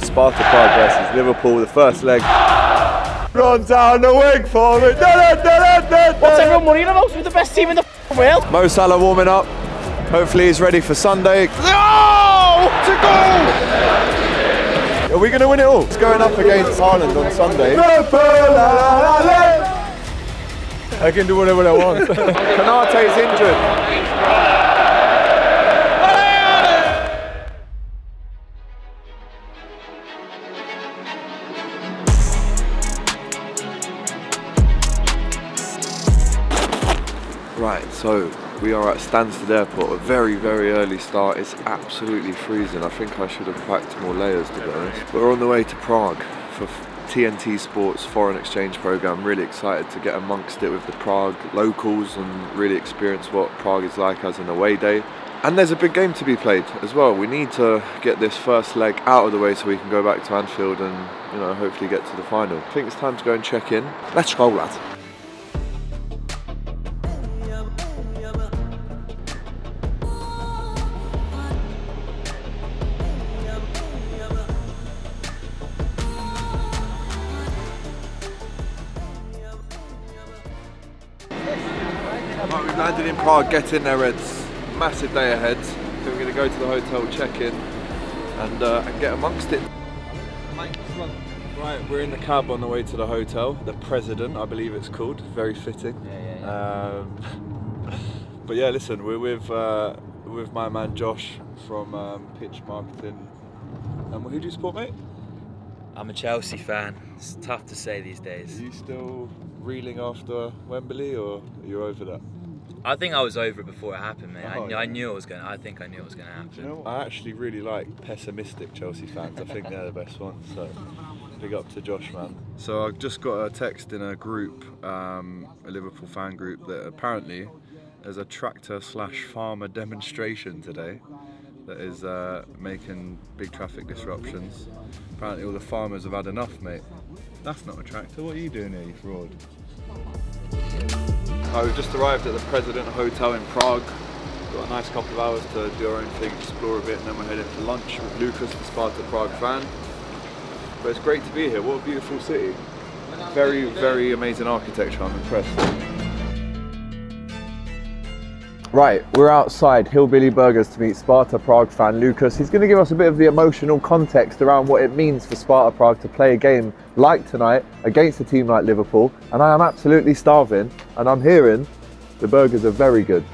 for Sparta Prague versus Liverpool, the first leg. Run down the wing for it. What's everyone worrying about? We're the best team in the world. Mo Salah warming up. Hopefully he's ready for Sunday. Oh, no! To goal! Are we going to win it all? It's going up against Ireland on Sunday. I can do whatever I want. Konate's injured. So we are at Stansted Airport. A very, very early start. It's absolutely freezing. I think I should have packed more layers to be honest. We're on the way to Prague for TNT Sports foreign exchange program. Really excited to get amongst it with the Prague locals and really experience what Prague is like as an away day. And there's a big game to be played as well. We need to get this first leg out of the way so we can go back to Anfield and you know hopefully get to the final. I think it's time to go and check in. Let's go, lad. We've landed in Prague, get in there, Reds. Massive day ahead. So we're going to go to the hotel, check in, and, uh, and get amongst it. Right, we're in the cab on the way to the hotel. The President, I believe it's called. Very fitting. Um, but yeah, listen, we're with uh, with my man Josh from um, Pitch Marketing. And who do you support, mate? I'm a Chelsea fan. It's tough to say these days. Are you still reeling after Wembley, or are you over that? I think I was over it before it happened, man. Oh, I, yeah. I knew it was going. to I think I knew it was going to happen. You know, I actually really like pessimistic Chelsea fans. I think they're the best ones. So big up to Josh, man. So I just got a text in a group, um, a Liverpool fan group, that apparently there's a tractor slash farmer demonstration today that is uh, making big traffic disruptions. Apparently all the farmers have had enough, mate. That's not a tractor. What are you doing here, you fraud? Uh, we've just arrived at the President Hotel in Prague. Got a nice couple of hours to do our own thing, explore a bit, and then we're heading for lunch with Lucas, the Sparta Prague fan. But it's great to be here. What a beautiful city. Very, very amazing architecture. I'm impressed. Right, we're outside Hillbilly Burgers to meet Sparta Prague fan Lucas. He's going to give us a bit of the emotional context around what it means for Sparta Prague to play a game like tonight against a team like Liverpool. And I am absolutely starving, and I'm hearing the burgers are very good.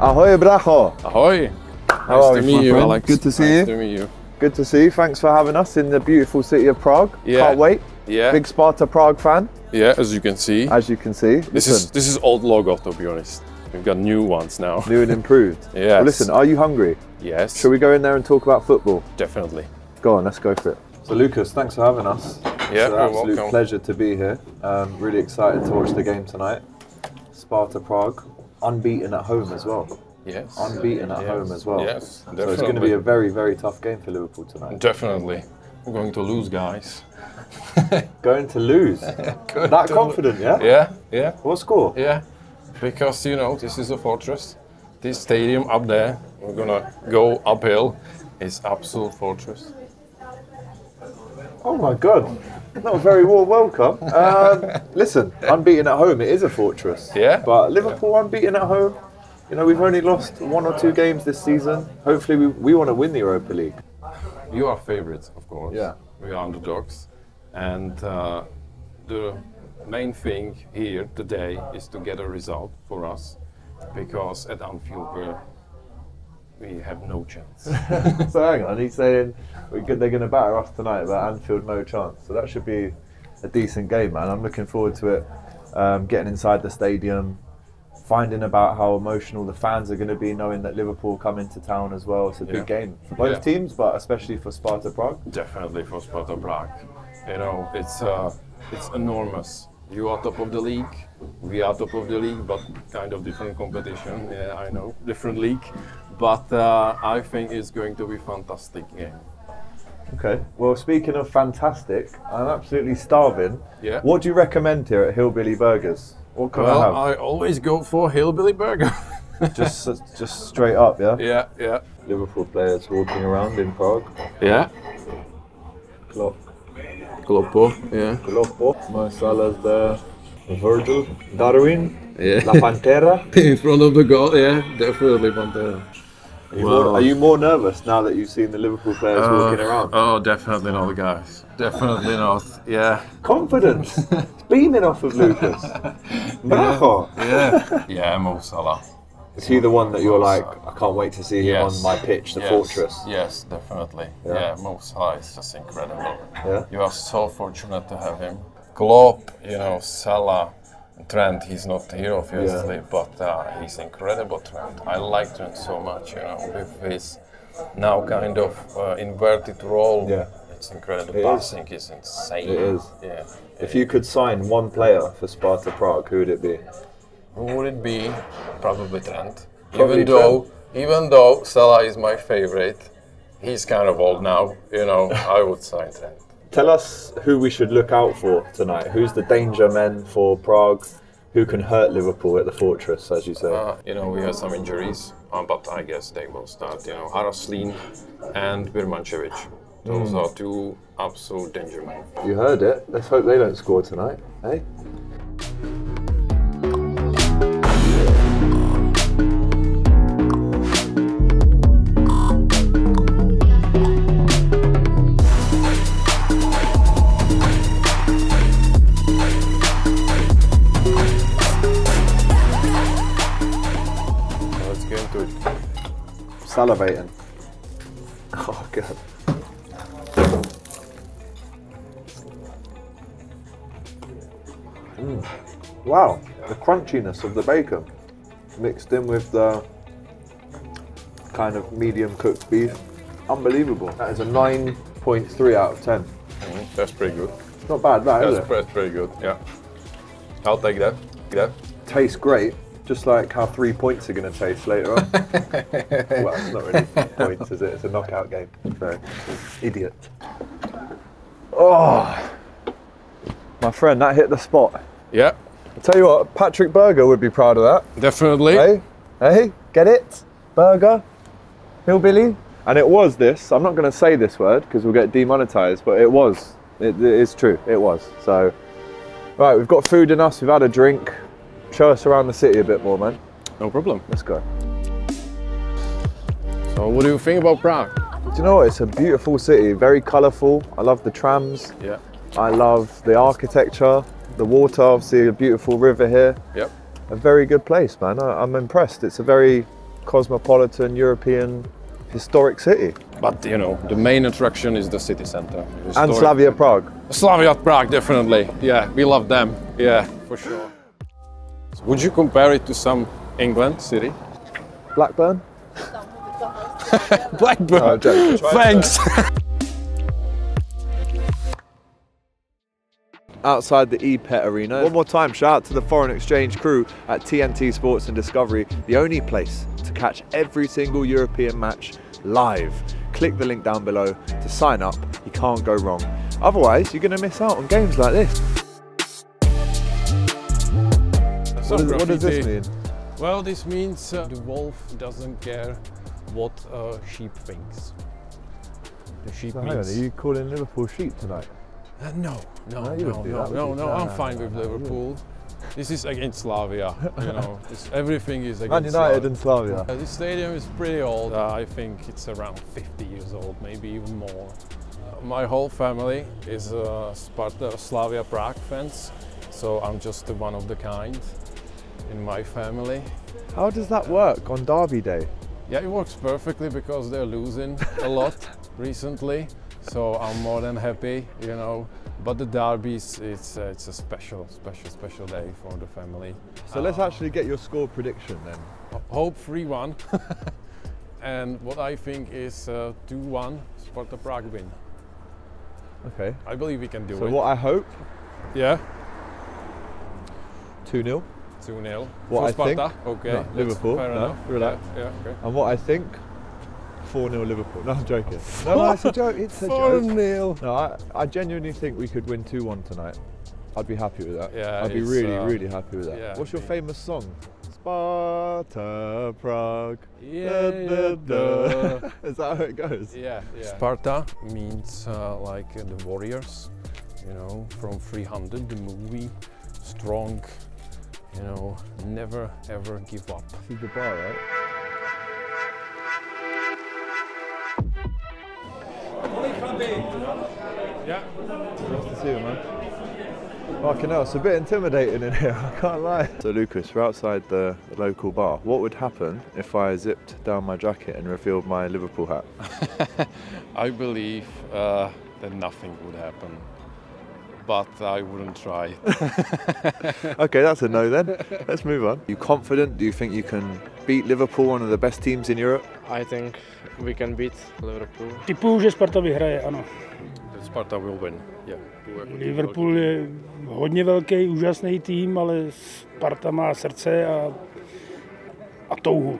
Ahoy, bracho! Ahoy! How nice are to meet you, friend? Alex. Good to see nice you. to meet you. Good to see you. Thanks for having us in the beautiful city of Prague. Yeah. Can't wait. Yeah, Big Sparta Prague fan, yeah. As you can see, as you can see. this Listen, is this is old logo. To be honest, we've got new ones now. new and improved. yeah. Well, listen, are you hungry? Yes, Shall we go in there and talk about football? definitely. Go on, let's go for it. So, Lucas, thanks for having us. Yeah, it's an you're absolute welcome. pleasure to be here. Um, really excited to watch the game tonight. Sparta Prague, unbeaten at home as well. Yes, Unbeaten at Yes. home as well. Yes, So it's going to be a very, very tough game for Liverpool tonight. Definitely, we're going to lose, guys. Going to lose. Going that to- confident, yeah? Yeah, yeah, What score? yeah. Because you know this is a fortress. This stadium up there, we're gonna go uphill. It's absolute fortress. Oh my god. Not a very warm welcome. Um, listen, unbeaten at home, it is a fortress. Yeah. But Liverpool unbeaten at home, you know, we've only lost one or two games this season. Hopefully, we, we want to win the Europa League. You are favorites, of course. Yeah. We are underdogs. And uh, the main thing here today is to get a result for us because at Anfield we're, have no chance. so hang on, he's saying we could, they're going to batter us tonight, but Anfield no chance. So that should be a decent game, man. I'm looking forward to it. Um, getting inside the stadium, finding about how emotional the fans are going to be, knowing that Liverpool come into town as well. It's a Yeah. big game for both Yeah. teams, but especially for Sparta Prague. Definitely for Sparta Prague. You know, it's uh, it's enormous. You are top of the league. We are top of the league, but kind of different competition. Yeah, I know, different league. But uh, I think it's going to be fantastic game. Okay. Well, speaking of fantastic, I'm absolutely starving. Yeah. What do you recommend here at Hillbilly Burgers? What can Well, I have? I always go for hillbilly burger. just just straight up, yeah. Yeah, yeah. Liverpool players walking around in Prague. Yeah. Klopp, Kloppo, yeah. Kloppo, Mo Salah's there. Virgil, Darwin, Yeah. La Pantera. In front of the goal, yeah, definitely Pantera. Are you, more, are you more nervous now that you've seen the Liverpool players uh, walking around? Oh, definitely not, the guys. Definitely not. Yeah. Confidence, it's beaming off of Lucas. Bracho. Yeah. yeah, Mo Salah. Is he the one that you're like, I can't wait to see him Yes. on my pitch, the yes. Fortress? Yes, definitely. Yeah. Yeah, Mo Salah is just incredible. Yeah. You are so fortunate to have him. Klopp, you know, Salah, Trent, he's not here obviously, but uh, he's incredible Trent. I like Trent so much, you know, with his now kind of uh, inverted role. Yeah. It's incredible. It is. Passing is insane. It is. Yeah. If you could sign one player for Sparta Prague, who would it be? Who would it be? Probably Trent. Probably even though, even though Salah is my favorite, he's kind of old now. You know, I would sign Trent. Tell us who we should look out for tonight. Who's the danger men for Prague? Who can hurt Liverpool at the Fortress, as you say? Uh, you know, we had some injuries, um, but I guess they will start. You know, Haraslin and Birmancevic. Those are two absolute danger men. You heard it. Let's hope they don't score tonight. Hey? Salivating. Oh, God. Mm. Wow, the crunchiness of the bacon mixed in with the kind of medium cooked beef. Unbelievable. That is a 9.3 out of 10. Mhm, That's pretty good. It's not bad, that is That's, it? that's pretty good. Yeah. I'll take that. That. Tastes great, just like how three points are going to taste later on. well, it's not really points, is it? It's a knockout game. So, idiot. Oh, my friend, that hit the spot. Yeah, I tell you what, Patrick Berger would be proud of that. definitely. Hey, hey, get it? Burger, hillbilly. And it was this. I'm not going to say this word because we'll get demonetized, but it was. It, it is true. It was. So, right, we've got food in us. We've had a drink. Show us around the city a bit more, man. No problem. Let's go. So, what do you think about Prague? Do you know what? It's a beautiful city. Very colourful. I love the trams. Yeah. I love the architecture. The water. Obviously, a beautiful river here. Yep. a very good place, man. I, I'm impressed. It's a very cosmopolitan, European, historic city. But you know, the main attraction is the city center. And Slavia Prague. Slavia Prague, definitely. Yeah, we love them. Yeah, for sure. Would you compare it to some England city? Blackburn? Blackburn. Joke. Thanks. Outside the E-Pet Arena. One more time, shout out to the foreign exchange crew at TNT Sports and Discovery, the only place to catch every single European match live. Click the link down below to sign up. You can't go wrong. Otherwise, you're going to miss out on games like this. What does, what does this mean? Well, this means uh, the wolf doesn't care what uh, sheep thinks. The sheep on, means. are you calling Liverpool sheep tonight? Uh, no, no, No, no, no, no, no, I'm fine with Liverpool. This is against Slavia, you know. It's, everything is Man against United Slavia. and Slavia. Uh, this stadium is pretty old. Uh, I think it's around 50 years old, maybe even more. Uh, my whole family is uh, Sparta Slavia Prague fans, so I'm just one of the kind in my family. How does that work on Derby Day? Yeah, it works perfectly because they're losing a lot recently, so I'm more than happy, you know. But the derbies, it's uh, it's a special, special, special day for the family. So let's Uh, actually get your score prediction then. hope 3-1. and what I think is uh, 2-1 Sparta Prague win. Okay. I believe we can do So it. So what I hope, Yeah, 2 0. 2-0 What for I think? Sparta. Okay, No, that's Liverpool. Fair No, enough. relax. Yeah, yeah, okay. And what I think, 4 0 Liverpool. No, I'm joking. No, no, it's a joke. It's a joke. Four joke. nil. No, I, I genuinely think we could win 2 1 tonight. I'd be happy with that. Yeah, I'd be really, uh, really happy with that. yeah, What's your me- famous song? Sparta Prague. Yeah, Da, da, da. Is that how it goes? Yeah, Sparta means uh, like uh, the warriors, you know, from 300, the movie, strong, you know, never ever give up. This is the bar, right? Yeah. Nice to see you, man. Fucking hell, it's a bit intimidating in here, I can't lie. So, Lucas, we're outside the, the local bar. What would happen if I zipped down my jacket and revealed my Liverpool hat? I believe uh, that nothing would happen, but I wouldn't try. Okay, that's a no then. Let's move on. you confident? Do you think you can beat Liverpool, one of the best teams in Europe? I think we can beat Liverpool. Typuju, že Sparta vyhraje, ano. Sparta will win. Yeah. Liverpool je hodně velký, úžasný tým, ale Sparta má srdce a, a touhu.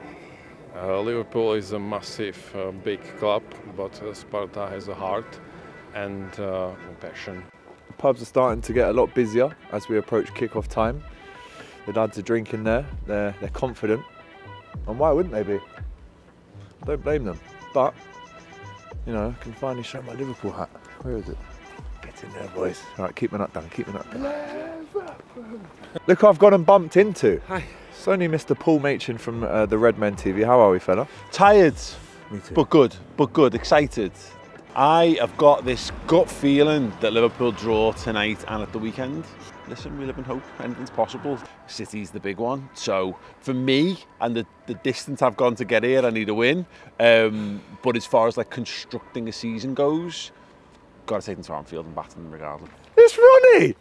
Uh, Liverpool is a massive, uh, big club, but uh, Sparta has a heart and uh, passion. The pubs are starting to get a lot busier as we approach kick-off time. The lads are drinking there. They're they're confident, and why wouldn't they be? Don't blame them. But you know, I can finally show my Liverpool hat. Where is it? Get in there, boys. All right, keep my nut down. Keep my nut down. Look, who I've gone and bumped into. Hi. It's only Mr. Paul Machin from uh, the Redmen TV. How are we, fella? Tired, Me too. but good, but good, excited. I have got this gut feeling that Liverpool draw tonight and at the weekend. Listen, we live in hope. Anything's possible. City's the big one. So for me and the, the distance I've gone to get here, I need a win. Um, but as far as like constructing a season goes, got to take them to Anfield and batter them regardless. It's Ronnie.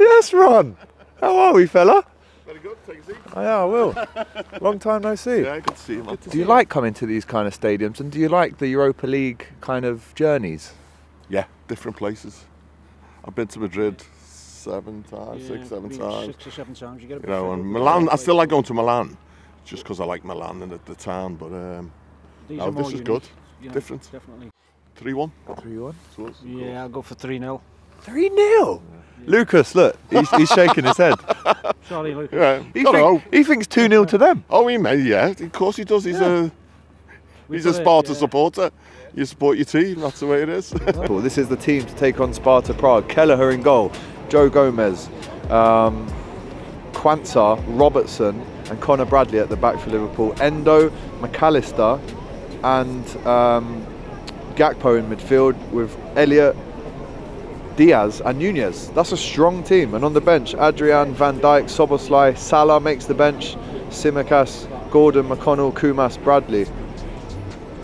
yes, Ron. How are we, fella? Very good, take a seat. Oh, yeah, I will. Long time no see. Yeah, good to see you, man. Do you like coming to these kind of stadiums and do you like the Europa League kind of journeys? Yeah, different places. I've been to Madrid seven times, six, seven times. Six or seven times. You, get a You know, and Milan, I still like going to Milan, just because I like Milan and the, the town, but um, These no, are this more is unique, good. you know, Different. Definitely. 3 1. 3 1. Yeah, I'll go for 3 0. 3 0. Lucas, look, he's, he's shaking his head. Sorry, Luke. Yeah, He, think- he thinks 2 0 to them. Oh, he may, yeah, of course he does. He's a he's a got it, Sparta yeah. supporter. You support your team, that's the way it is. Cool. This is the team to take on Sparta Prague. Kelleher in goal, Joe Gomez, um, Quansah, Robertson, and Connor Bradley at the back for Liverpool. Endo, Mac Allister, and um, Gakpo in midfield with Elliott, Diaz, and Nunez. That's a strong team. And on the bench, Adrian, Van Dijk, Szoboszlai, Salah makes the bench, Tsimikas, Gordon, McConnell, Koumas, Bradley.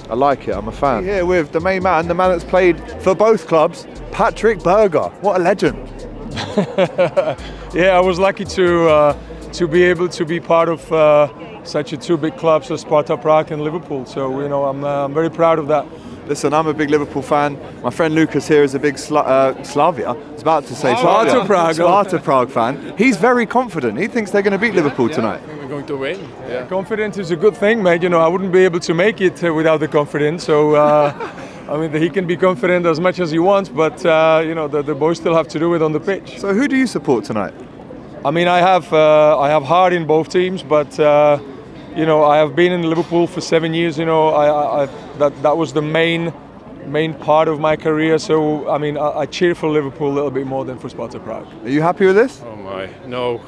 I like it. I'm a fan. Here with the main man, the man that's played for both clubs, Patrick Berger. What a legend! yeah, I was lucky to uh, to be able to be part of uh, such a two big clubs as Sparta Prague and Liverpool. So you know, I'm, uh, I'm very proud of that. Listen, I'm a big Liverpool fan. My friend Lucas here is a big Sla- uh, Slavia. I was about to say Sparta Slavia. Prague. Sparta Prague fan. He's very confident. He thinks they're going to beat Liverpool tonight. We're going to win. Yeah. Confidence is a good thing, mate. You know, I wouldn't be able to make it uh, without the confidence. So. Uh, I mean, he can be confident as much as he wants, but uh, you know the, the boys still have to do it on the pitch. So, who do you support tonight? I mean, I have uh, I have heart in both teams, but uh, you know I have been in Liverpool for seven years. You know, I, I, I that that was the main main part of my career. So I mean, I, I cheer for Liverpool a little bit more than for Sparta Prague. Are you happy with this? Oh my, no.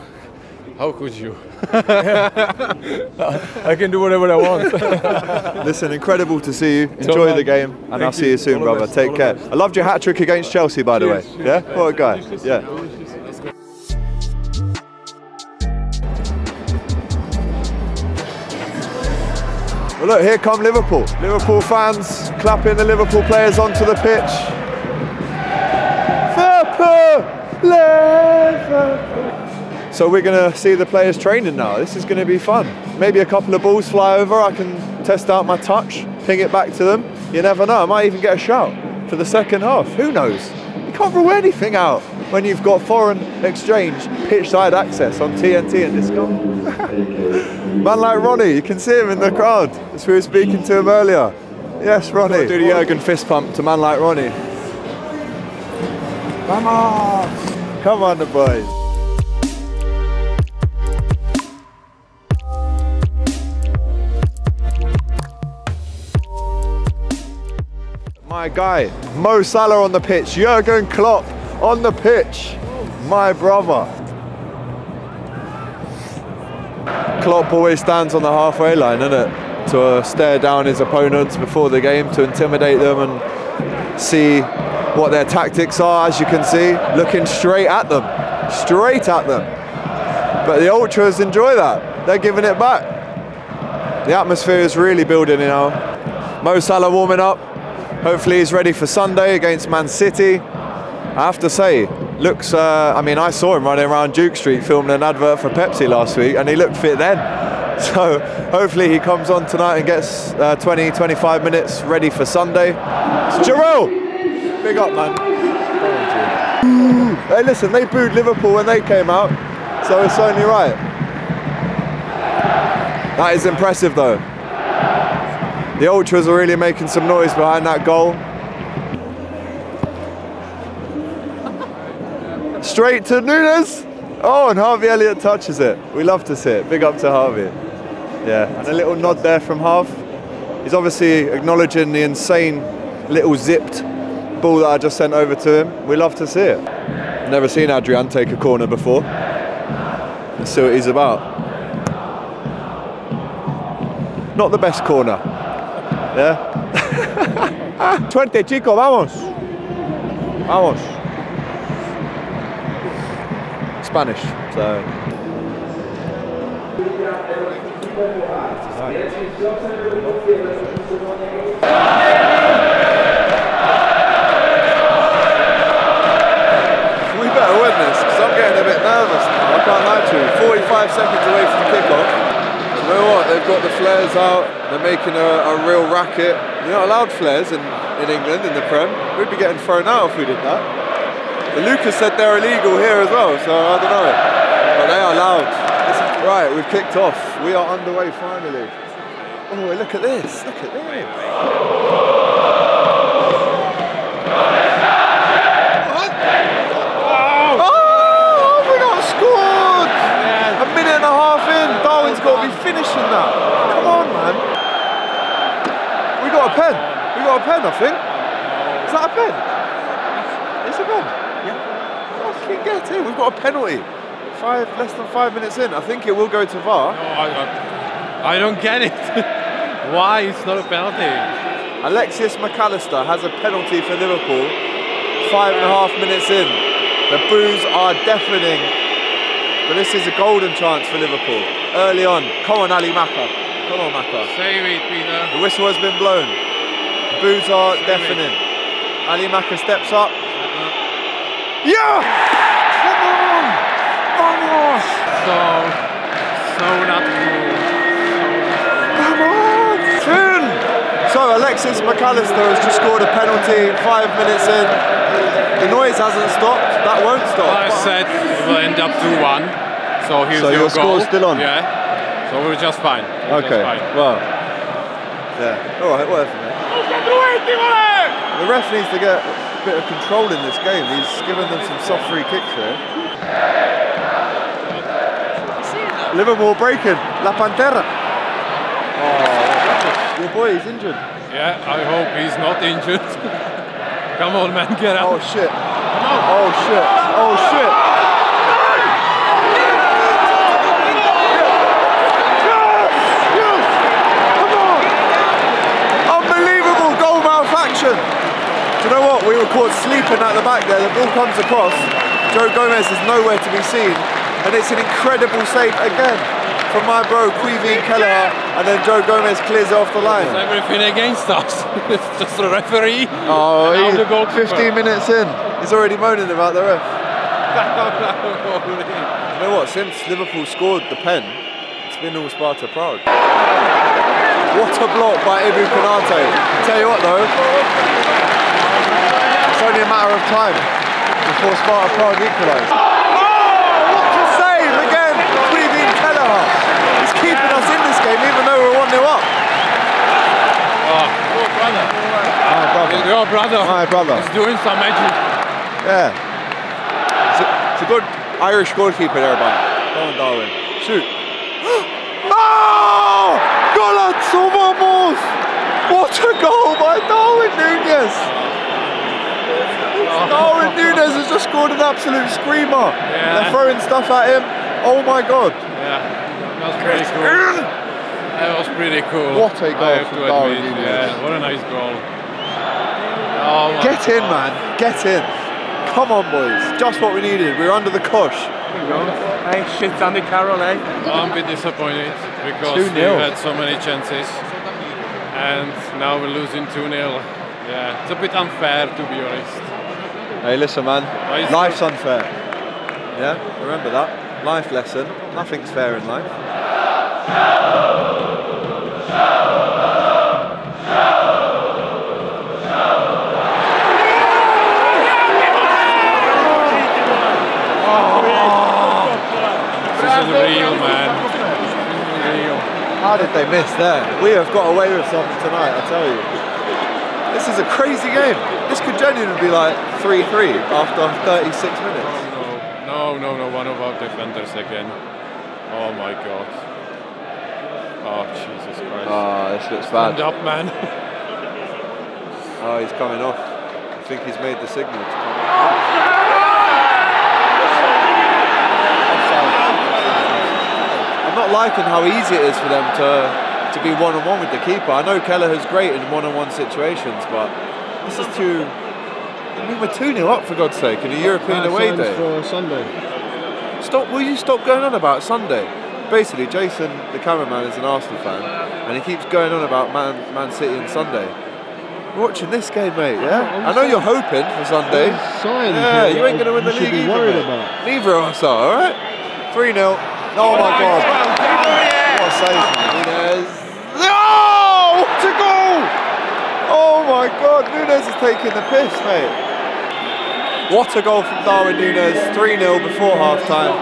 How could you? I can do whatever I want. Listen, incredible to see you. Enjoy man. the game, and Thank I'll see you. you soon, All brother. best. Take care. best. I loved your hat trick against Chelsea, by the way. Cheers. Yeah, what a guy. Delicious. Yeah. Well, look, here come Liverpool. Liverpool fans clapping the Liverpool players onto the pitch. Liverpool! Liverpool! So we're going to see the players training now. This is going to be fun. Maybe a couple of balls fly over. I can test out my touch, ping it back to them. You never know. I might even get a shout for the second half. Who knows? You can't rule anything out when you've got foreign exchange pitch side access on TNT and Discord. Man like Ronnie, you can see him in the crowd as we were speaking to him earlier. Yes, Ronnie. Do the Jurgen fist pump to man like Ronnie. Come on, come on, the boys. My guy, Mo Salah on the pitch, Jurgen Klopp on the pitch. My brother. Klopp always stands on the halfway line, isn't it? To uh, stare down his opponents before the game, to intimidate them and see what their tactics are, as you can see, looking straight at them, straight at them. But the Ultras enjoy that. They're giving it back. The atmosphere is really building now. Mo Salah warming up. Hopefully he's ready for Sunday against Man City. I have to say, looks, uh, I mean, I saw him running around Duke Street filming an advert for Pepsi last week and he looked fit then. So hopefully he comes on tonight and gets uh, 20, 25 minutes ready for Sunday. It's Jarell! Big up, man. Hey, listen, they booed Liverpool when they came out, so it's only right. That is impressive, though. The Ultras are really making some noise behind that goal. Straight to Nunez. Oh, and Harvey Elliott touches it. We love to see it. Big up to Harvey. Yeah, and a little nod there from Harv. He's obviously acknowledging the insane little zipped ball that I just sent over to him. We love to see it. Never seen Adrian take a corner before. Let's see what he's about. Not the best corner. Yeah? 20, chico, vamos. Vamos. Spanish, so. We better win this because I'm getting a bit nervous now. I can't lie to you. 45 seconds away from kickoff. You know what? They've got the flares out. They're making a, a real racket. You're not allowed flares in, in England in the Prem. We'd be getting thrown out if we did that. But Lucas said they're illegal here as well, so I don't know. But they are loud. Right, we've kicked off. We are underway finally. Oh, look at this. Look at this. Oh, we not scored! A minute and a half in, Darwin's got to be finishing that. Come on, man. We got a pen. We got a pen, I think. Is that a pen? It's a pen. Get it. We've got a penalty. Five, less than five minutes in. I think it will go to VAR. I, I, I don't get it. Why it's not a penalty? Alexis Mac Allister has a penalty for Liverpool. Five and a half minutes in. The boos are deafening. But this is a golden chance for Liverpool. Early on. Come on, Ali Maka. Come on, Maka. Save it, Peter. The whistle has been blown. The boos are deafening. Ali Maka steps up. Uh-huh. Yeah! Come on! Vamos! So, so not cool. Come on! Finn! So Alexis Mac Allister has just scored a penalty five minutes in. The noise hasn't stopped. That won't stop. I said it will end up 2-1. So here's So your your score's still on? Yeah. So we're just fine. We're just Okay, fine. well. Yeah, alright, whatever. The ref needs to get a bit of control in this game. He's given them some soft free kicks here. Liverpool breaking. La Pantera. Oh, your boy is injured. Yeah, I hope he's not injured. Come on, man, get out. Oh shit. Oh shit. Oh shit. Unbelievable goal malfunction. Do you know what? We were caught sleeping at the back there. The ball comes across. Joe Gomez is nowhere to be seen. And it's an incredible save again from my bro, Queevy Kelleher. And then Joe Gomez clears it off the line. It's everything against us. it's just a referee. Oh, And now he- the 15 minutes in. He's already moaning about the ref. You know what? Since Liverpool scored the pen, it's been all Sparta Prague. What a block by Ibou Konate. Tell you what though, it's only a matter of time before Sparta Prague equalise. Oh, what a save again, Queevy Kelleher. He's keeping us in this game even though we're 1 0 up. Oh, your brother. My brother. Your brother. My brother. He's doing some magic. Yeah. It's a, it's a good Irish goalkeeper there, by Go on, Darwin. Shoot. oh! Golazzo, vamos! What a goal by Darwin Nunez! Darwin Nunez has just scored an absolute screamer. Yeah. They're throwing stuff at him. Oh my god. Yeah, that was pretty cool. That was pretty cool. What a goal from Darwin. Nunez. Yeah, what a nice goal. Oh my Get in, God. man. Get in. Come on, boys. Just what we needed. We were under the cosh. Hey, shit, Andy Carroll, eh? I'm a bit disappointed because we had so many chances and now we're losing 2 0. Yeah, it's a bit unfair to be honest. Hey, listen, man. Why is Life's unfair. Yeah, remember that. Life lesson. Nothing's fair in life. This is real, man. Real. How did they miss there? We have got away with something tonight, I tell you. This is a crazy game. This could genuinely be like 3-3 after 36 minutes. No, no, no, one of our defenders again. Oh my god. Oh, Jesus Christ. Ah, this looks bad. Stand up, man. Oh, he's coming off. I think he's made the signal to come off. I'm not liking how easy it is for them to to be one on one with the keeper. I know Kelleher's great in one on one situations, but this is too. I mean, we're 2 0 up for God's sake in a European away day. for Sunday. Stop! Will you stop going on about Sunday? Basically, Jason, the cameraman, is an Arsenal fan, and he keeps going on about Man, Man City and Sunday. We're watching this game, mate. Yeah, I know you're hoping for Sunday. Yeah, you ain't going to win the league either, worried mate. about. Neither of us are. All right, three 0 Oh my God! What a save, man. Nunez. Oh, what a goal! Oh my God, Nunez is taking the piss, mate. What a goal from Darwin Nunez. 3 0 before half time.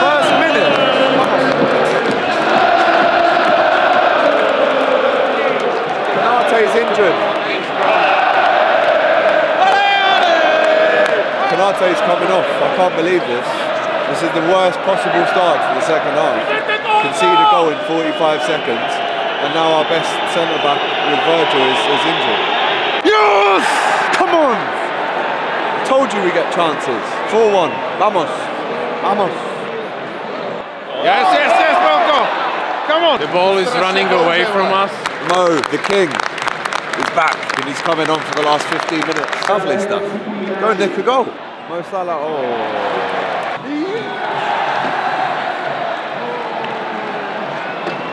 First minute. Konate's injured. Konate's coming off. I can't believe this. This is the worst possible start for the second half. Concede a goal in 45 seconds, and now our best centre back with Virgil is, is injured. Yes! Come on! I Told you we get chances. 4-1. Vamos. Vamos. Yes, yes, yes, Belko. Come on. The ball is running away from us. Mo, the king, is back and he's coming on for the last 15 minutes. Lovely stuff. Go and nick a goal. Mo Salah, oh.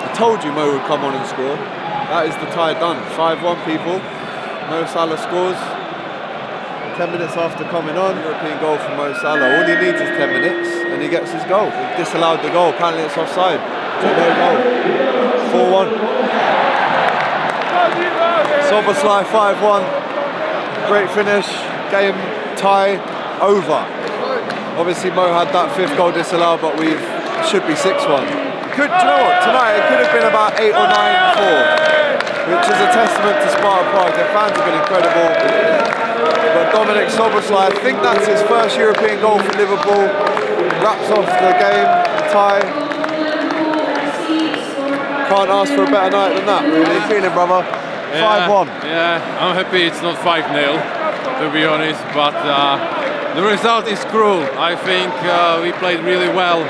I told you Mo would come on and score. That is the tie done. 5-1 people. Mo Salah scores. 10 minutes after coming on, European goal from Mo Salah. All he needs is 10 minutes and he gets his goal. He disallowed the goal, apparently it's offside. So no goal. 4-1. Szoboszlai 5-1. Great finish. Game tie over. Obviously Mo had that fifth goal disallowed, but we should be 6-1. Could, do you know? Tonight it could have been about 8 or 9-4, which is a testament to Sparta Prague. Their fans have been incredible. But Dominic Szoboszlai, I think that's his first European goal for Liverpool. Wraps off the game, the tie. Can't ask for a better night than that, really. Feeling, brother? 5-1. Yeah, I'm happy it's not 5 0, to be honest, but uh, the result is cruel. I think uh, we played really well,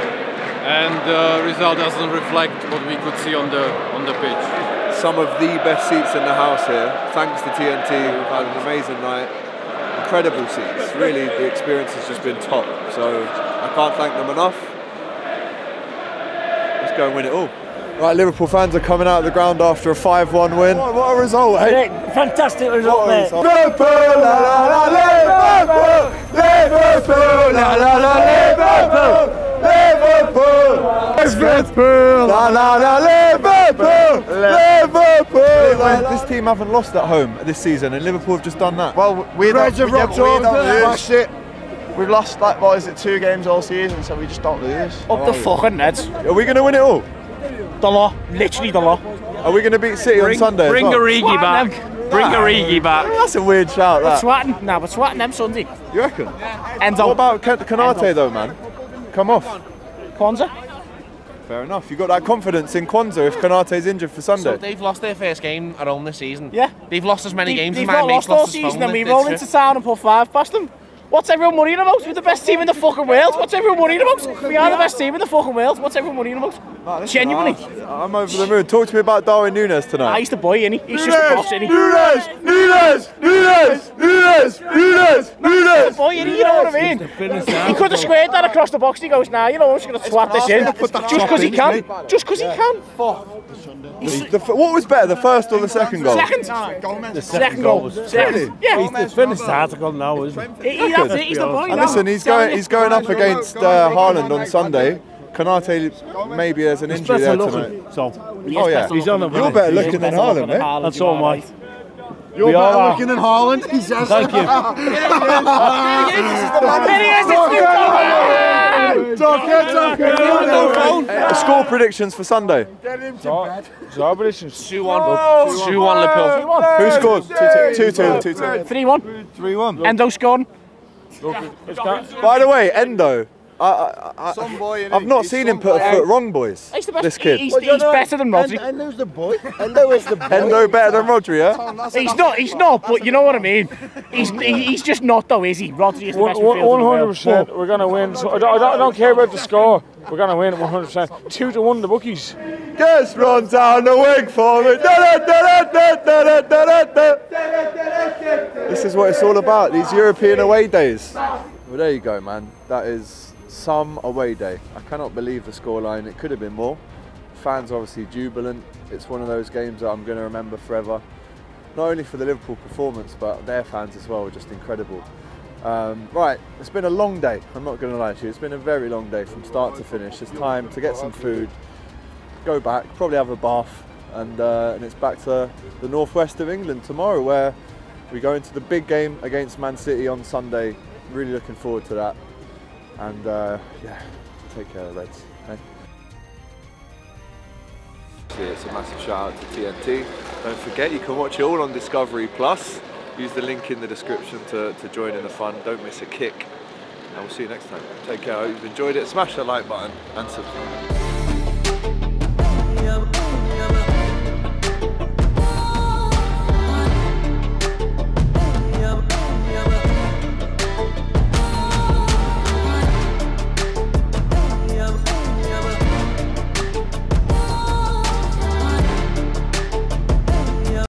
and the result doesn't reflect what we could see on the on the pitch. Some of the best seats in the house here. Thanks to TNT, we've had an amazing night. Incredible seats. Really, the experience has just been top. So I can't thank them enough. Let's go and win it all. Right, Liverpool fans are coming out of the ground after a 5-1 win. What, what a result, eh? Fantastic result, mate. Liverpool, la la la, Liverpool, Liverpool, la la la, Liverpool, Liverpool, Liverpool, la la la, Liverpool, Liverpool. la, This team haven't lost at home this season, and Liverpool have just done that. Well, we Reds don't, have we, rocked we don't Smashed lose. We've lost like what is it, two games all season, so we just don't lose. Up the fucking Neds. Are we going to win it all? The law. Literally the law. Are we going to beat City Bring- on Sunday? as bring well? Origi back. Bring Origi back. That's a weird shout, We're that. swatting. No, we're swatting them Sunday. You reckon? Endo. What about Kan- Konate, though, man? Come off. Quansah. Fair enough. You got that confidence in Quansah if Konate's injured for So Sunday. they've lost their first game at home this season. Yeah. They've lost as many They- games They've as my not mate's lost all season phone and we roll into town and put five past them. What's everyone worrying about? We're the best team in the fucking world. What's everyone worrying about? We are the best team in the fucking world. What's everyone worrying about? Ah, Genuinely. I'm over the moon. Talk to me about Darwin Nunez tonight. Ah, he's the boy, innit? He's just the boss, innit? Nunez! Nunez! Nunez! Nunez! Nunez! Nunez! boy, innit? You know what I mean? He could have squared that across the box. He goes, nah, you know, I'm just going to swat this in. Just because he can. Just because he can. The f- what was better, the first or the second goal? Second. The Second goal. Second. Yeah. He's the finished article now, isn't he? He- he- that's it, he's the boy And now. listen, he's going he's going up against uh, Haaland on Sunday. Konate maybe there's an injury there tonight. looking, so. Oh yeah, He's on a You're better looking than Haaland, mate. That's all, mate. You're We better are, looking than Haaland. He says. Thank you. Uh, Score predictions for Sunday. Score predictions. 2 1. 2 1 Liverpool. Who scored? 2 2 2 2 3 1. 3 1. Endo scoring. By the way, Endo. I, I, I, Some boy, I've not He's seen him put a foot wrong, boys. He's the best. This kid. He's, he's better than Rodri. Endo's the boy. Endo is the boy. Endo better than Rodri, yeah? He's not. He's not. But you know what I mean. He's he's just not though, is he? Rodri is the best midfielder in the One hundred world. percent, we're gonna win. So I, don't, I, don't, I don't care about the score. We're going to win 100%. Two to one, the bookies. Guess runs down the wing for me. This is what it's all about, these European away days. Well, there you go, man. That is some away day. I cannot believe the scoreline. It could have been more. Fans obviously jubilant. It's one of those games that I'm going to remember forever. Not only for the Liverpool performance, but their fans as well were just incredible. Um, right, it's been a long day. I'm not going to lie to you. It's been a very long day from start to finish. It's time to get some food, go back, probably have a bath, and uh, and it's back to the northwest of England tomorrow, where we go into the big game against Man City on Sunday. Really looking forward to that. And uh, yeah, take care, Reds. Okay? It's a massive shout out to TNT. Don't forget, you can watch it all on Discovery Plus. Use the link in the description to, to join in the fun. Don't miss a kick. And we'll see you next time. Take care. I hope you've enjoyed it. Smash the like button and subscribe.